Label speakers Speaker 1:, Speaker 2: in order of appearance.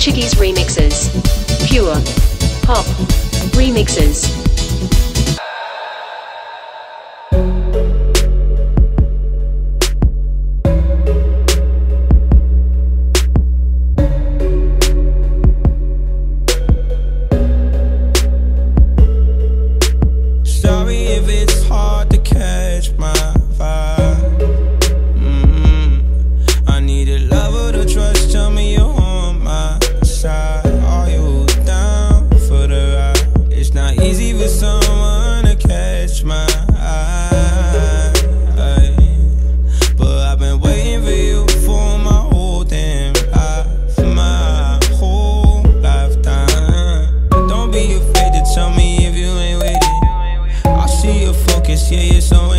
Speaker 1: Portuguese remixes. Pure pop remixes.
Speaker 2: Yeah, you're so